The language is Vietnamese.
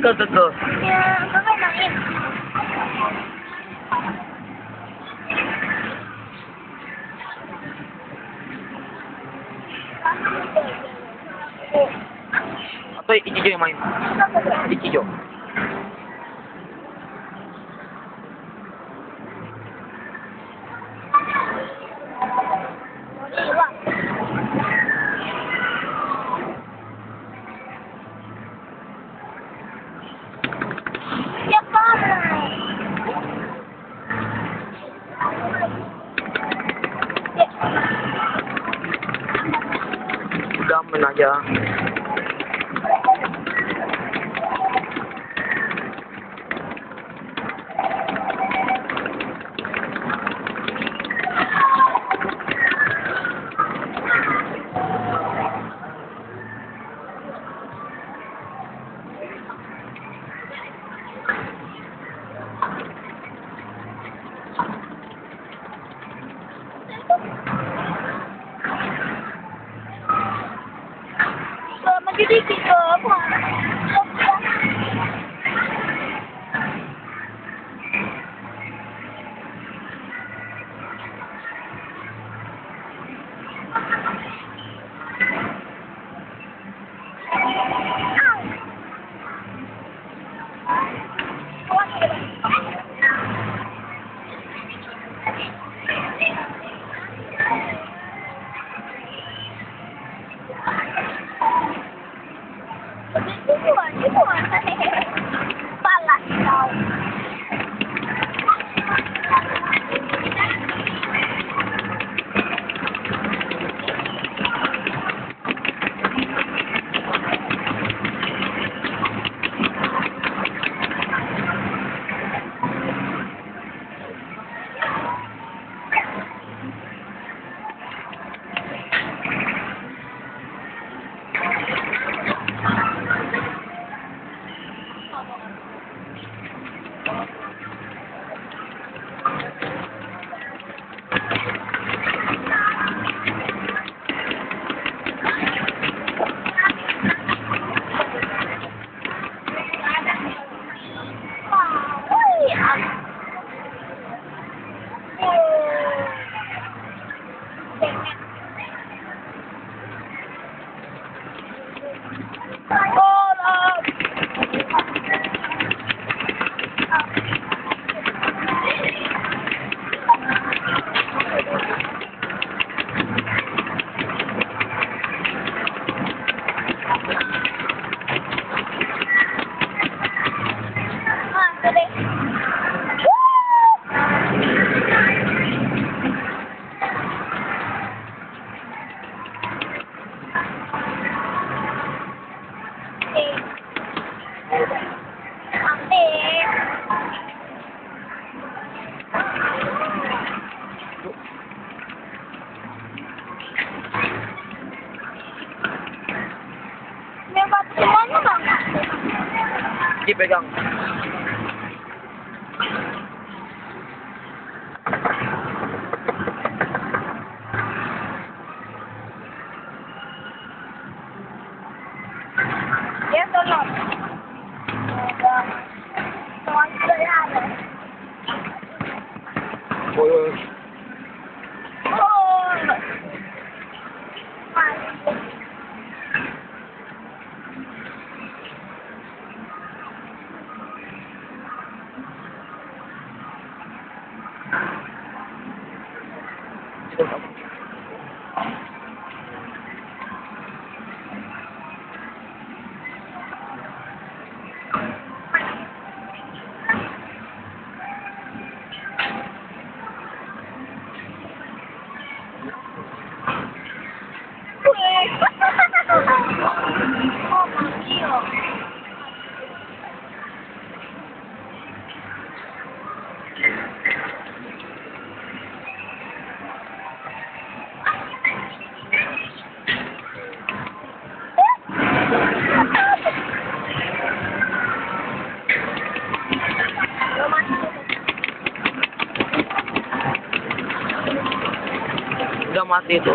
ったあったあった。あと1行今。1行。Dami na Thank you. difficult. May bato naman. Sige, pegang. Yes or no? Yan. Uy, uy. Oh! মাসে তো